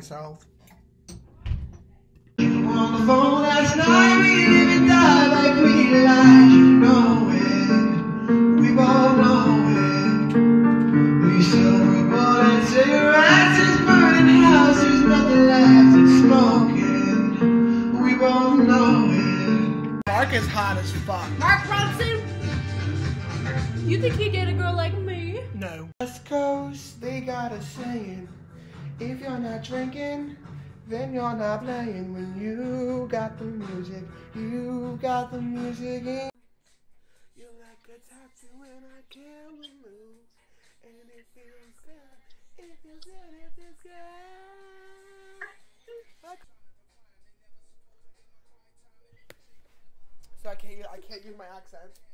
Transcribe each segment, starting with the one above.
hate myself. On the phone last night, we live and die like we lie. Know it, we both know it. We silver bullet cigarettes, it's burning house, nothing left, it's smoking. We both know it. Mark is hot as fuck. Mark Ronson? You think he'd date a girl like me? No. West Coast, they got a saying. If you're not drinking, then you're not playing. When you got the music, you got the music in. You're like a tattoo and I can't remove. And it feels good. It feels good. It feels good. So I can't. I can't use my accent.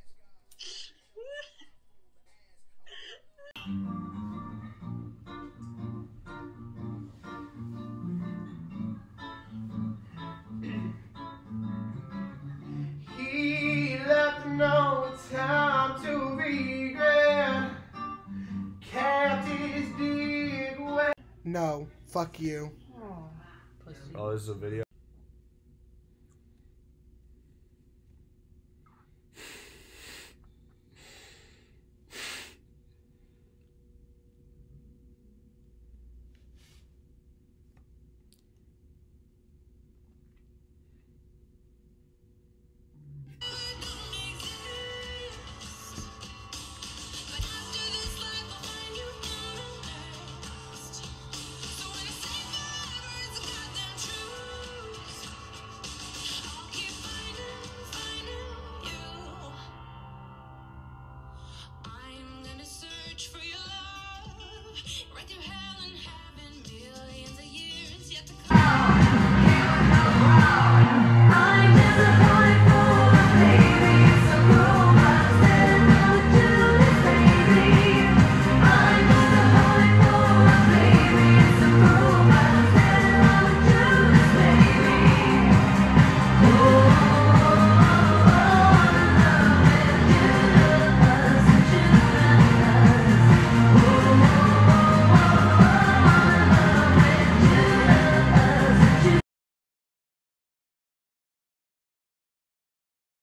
No. Fuck you. Oh, this is a video.